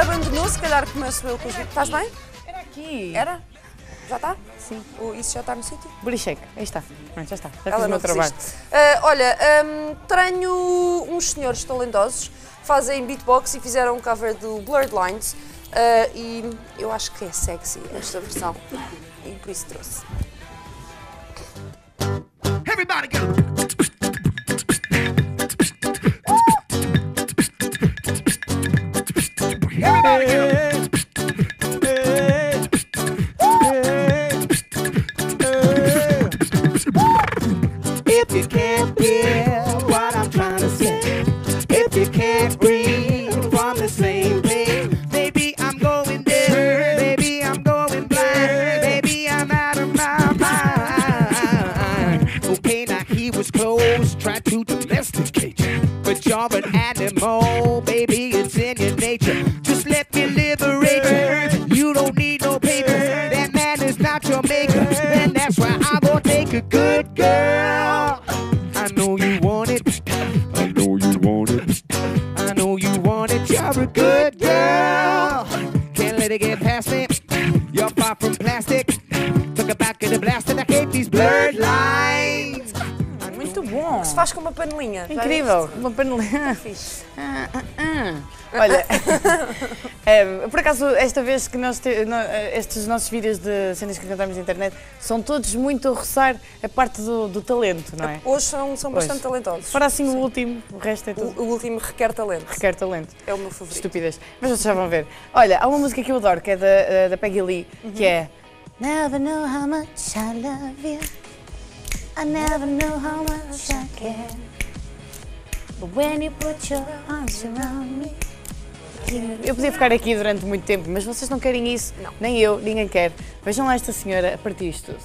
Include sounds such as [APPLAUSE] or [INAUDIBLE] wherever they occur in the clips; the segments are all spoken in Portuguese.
abandonou, se calhar começo eu com os. Estás bem? Era aqui. Era? Já está? Sim. O- Isso já está no sítio? Bolicheque. Aí está. Pronto, já está. Já fiz Ela o meu trabalho. Ah, olha, hum, tenho uns senhores talentosos, fazem beatbox e fizeram um cover do Blurred Lines ah, e eu acho que é sexy esta versão e por isso trouxe. Everybody go. Why I'm gonna take a good girl. Panelinha. Incrível. Uma panelinha. Fixe. Ah, ah, ah. Olha, [LAUGHS] eh, por acaso, esta vez que nós te- no- eh, estes nossos vídeos de cenas que cantamos na internet são todos muito a roçar a parte do, do talento, não é? Hoje são, são bastante talentosos. Para assim o último, o resto é O, tudo. o último requer talento. Requer talento. É o meu favorito. Estupidez. Mas vocês já vão ver. Olha, há uma música que eu adoro, que é da, eh, da Peggy Lee, que é Never know how much I love you. I never know how much I care. But when you put your arms around me. Eu podia ficar aqui durante muito tempo, mas vocês não querem isso. Não. Nem eu, ninguém quer. Vejam lá esta senhora a partir isto tudo.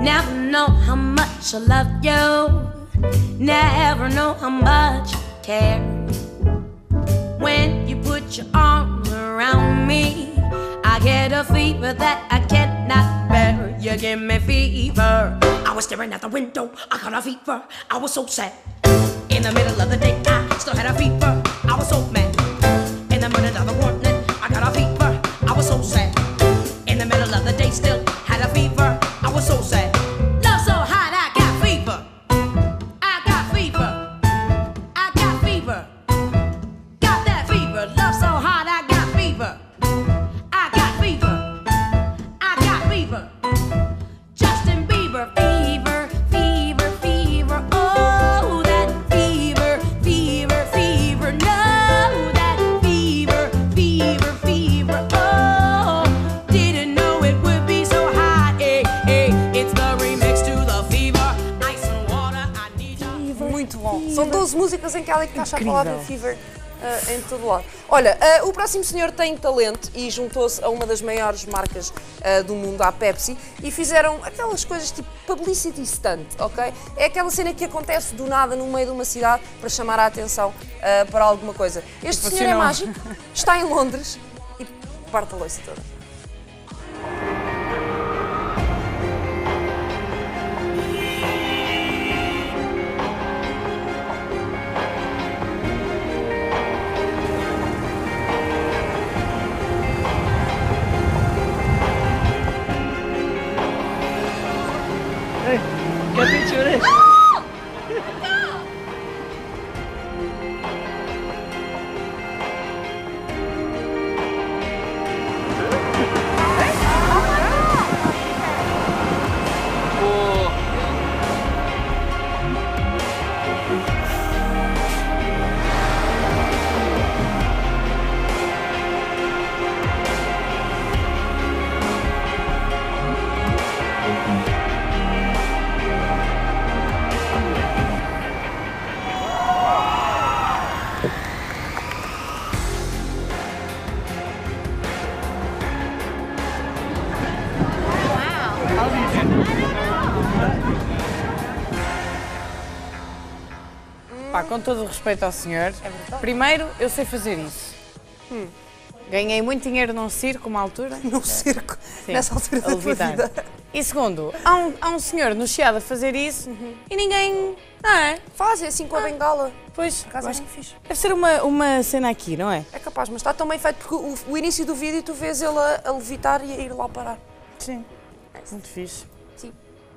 [LAUGHS] Never know how much I love you. Never know how much I care. When put your arms around me, I get a fever that I cannot bear. You give me fever. I was staring at the window, I got a fever. I was so sad. In the middle of the day, I still had a fever. I was so mad. Que encaixa a palavra fever ah, em todo lado. Olha, ah, o próximo senhor tem talento e juntou-se a uma das maiores marcas ah, do mundo, a Pepsi, e fizeram aquelas coisas tipo publicity stunt, ok? É aquela cena que acontece do nada no meio de uma cidade para chamar a atenção para alguma coisa. Este senhor é Funcionou. mágico, está em Londres e parte a loiça toda. Pá, com todo o respeito ao senhor, primeiro eu sei fazer isso. Ganhei muito dinheiro num circo, uma altura. [LAUGHS] No circo, Sim, nessa altura a da tua levitar. vida. E segundo, há um, há um senhor no Chiado a fazer isso e ninguém. Não é? Faz, é assim com a bengala. Pois, Por acaso é acho que deve ser uma, uma cena aqui, não é? É capaz, mas está tão bem feito porque o, o início do vídeo tu vês ele a, a levitar e a ir lá parar. Sim. Muito fixe. Sim.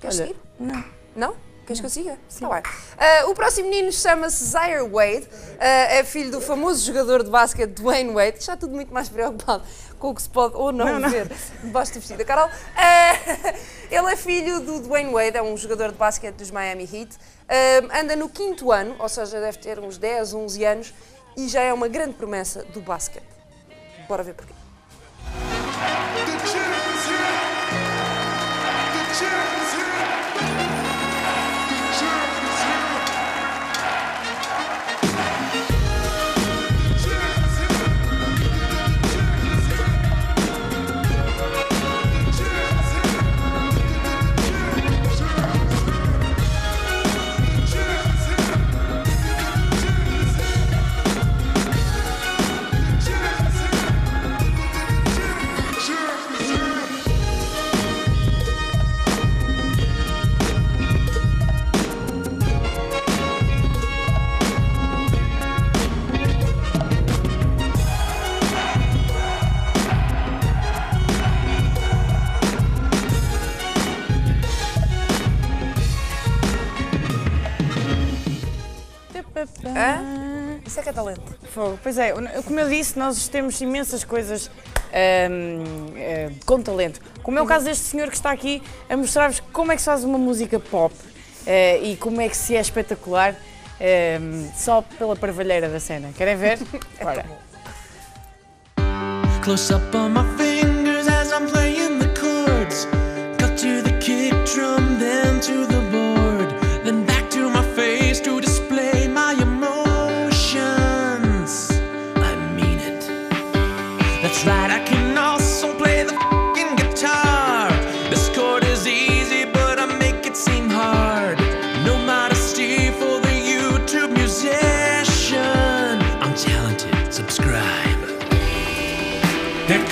Queres Olha, seguir? Não. Não? Queres que eu siga? Sim. Tá bem. Ah, o próximo menino chama-se Zaire Wade, Ah, é filho do famoso jogador de basquete Dwayne Wade. Está tudo muito mais preocupado com o que se pode ou não, ver debaixo do vestido da Carol. Ah, [LAUGHS] ele é filho do Dwayne Wade, é um jogador de basquete dos Miami Heat. Anda no quinto ano, ou seja, deve ter uns 10, 11 anos, e já é uma grande promessa do basquete. Bora ver porquê. Fogo. Pois é, como eu disse, nós temos imensas coisas ahm, eh, com talento. Como é o caso deste senhor que está aqui a mostrar-vos como é que se faz uma música pop eh, e como é que se é espetacular ahm, só pela parvalheira da cena. Querem ver? [LAUGHS] Bora. Close up on my fingers as I'm playing the chords. Cut to the kick drum,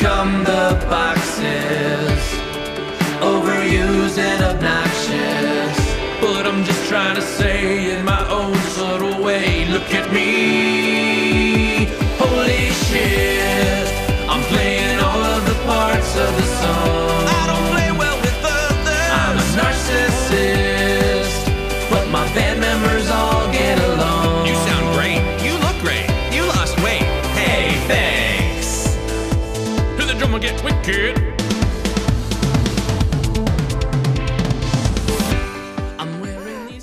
come the boxes, overused and obnoxious. But I'm just trying to say in my own subtle way, look at me. These.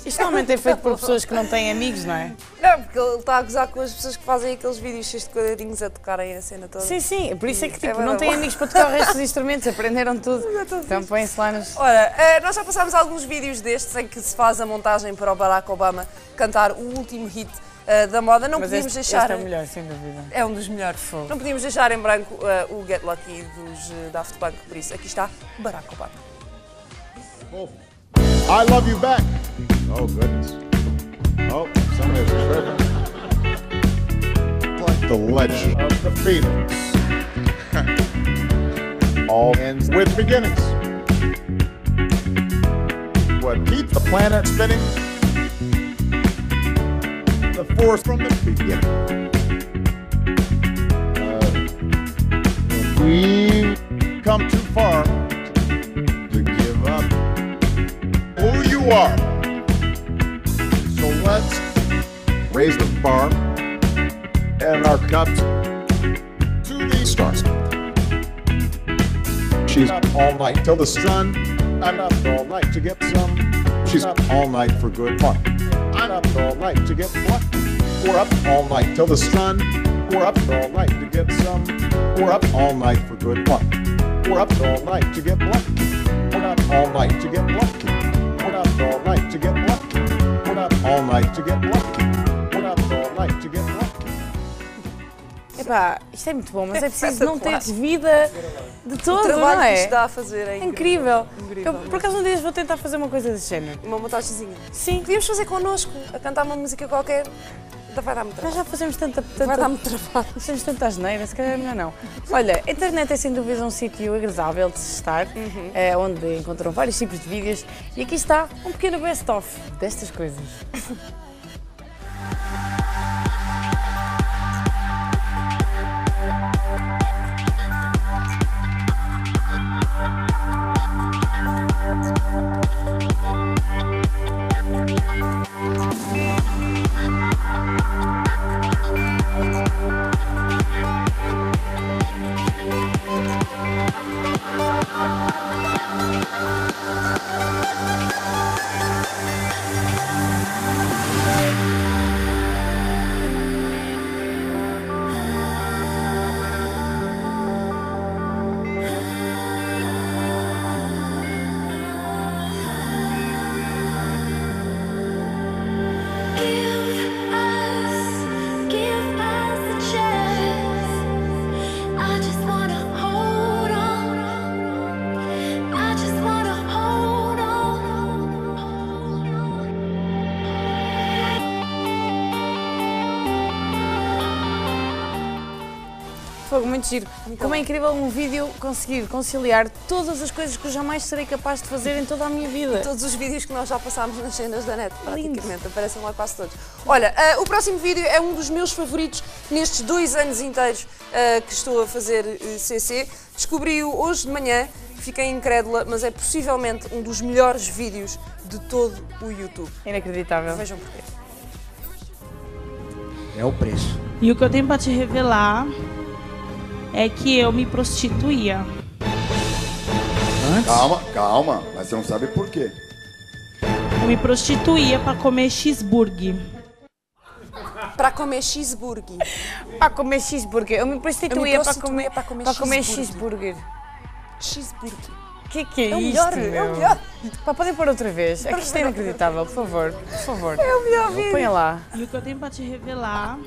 Isto normalmente é feito por pessoas que não têm amigos, não é? Não, porque ele está a gozar com as pessoas que fazem aqueles vídeos cheios de quadradinhos a tocarem a cena toda. Sim, sim, por isso é que tipo, bué não têm amigos para tocar o resto dos instrumentos, aprenderam tudo. [LAUGHS] Então põem-se lá nos. Ora, eh, nós já passámos alguns vídeos destes em que se faz a montagem para o Barack Obama cantar o último hit eh, da moda. Não Mas podíamos este, deixar. este é o melhor, sem dúvida. É um dos melhores. Não podíamos deixar em branco eh, o Get Lucky dos eh, Daft Punk, por isso aqui está Barack Obama. I love you back. Oh, goodness. Oh, somebody's tripping. Like the legend of the Phoenix. [LAUGHS] All ends with beginnings. What keeps the planet spinning? Force from the beginning. Uh, we've come too far to give up who you are. So let's raise the bar and our cups to the stars. She's up all night till the sun. I'm up all night to get some. She's up all night for good fun. I'm up all night to get what? We're up all night till the sun. We're up all night to get some. We're up all night for good fun. We're up all night to get lucky. We're up all night to get lucky. We're up all night to get lucky. We're up all night to get lucky. We're up all night to get lucky. Epá, isto é muito bom, mas é preciso Espetacular. não teres vida de O todo, trabalho não que é? isto dá a fazer é É incrível. incrível. Incrível Eu, por acaso um dia vou tentar fazer uma coisa desse género. Uma montagenzinha. Sim. Podíamos fazer connosco, a cantar uma música qualquer. Vai dar-me Nós trabalho. já fazemos tanta, Vai tanta, dar-me trabalho. fazemos tanta asneira, se calhar é melhor não. Olha, a internet é sem dúvida um sítio agradável de se estar, Uhum. eh, onde encontram vários tipos de vídeos e aqui está um pequeno best-of destas coisas. [LAUGHS] Fogo muito giro. Como é incrível um vídeo conseguir conciliar todas as coisas que eu jamais serei capaz de fazer em toda a minha vida. Todos os vídeos que nós já passámos nas cenas da net, praticamente, aparecem lá quase todos. Olha, ah, o próximo vídeo é um dos meus favoritos nestes dois anos inteiros ah, que estou a fazer eh, CC. Descobri-o hoje de manhã, fiquei incrédula, mas é possivelmente um dos melhores vídeos de todo o YouTube. Inacreditável. Vejam porquê. É o preço. E o que eu tenho pra te revelar é que eu me prostituía. Calma, calma, mas você não sabe por quê. Eu me prostituía pra comer cheeseburger. Para comer cheeseburger. Para comer cheeseburger. Eu me prostituía para comer, para comer para comer cheeseburger. cheeseburger. O que é que é, É isto, melhor, é meu? o melhor. Pá, podem pôr outra vez. É que isto é inacreditável, por favor. Por favor. É o melhor vídeo. Põe lá. E o que eu tenho pra te revelar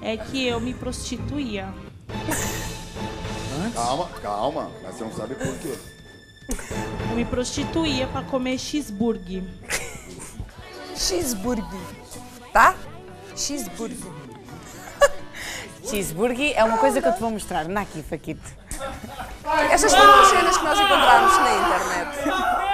é que eu me prostituía. Calma, calma, mas você não sabe por quê. Eu me prostituía pra comer cheeseburger. Cheeseburger. Tá? Cheeseburger. [LAUGHS] Cheeseburger é uma coisa que eu te vou mostrar. Na aqui, Faquito. Estas foram as cenas que nós encontramos na internet.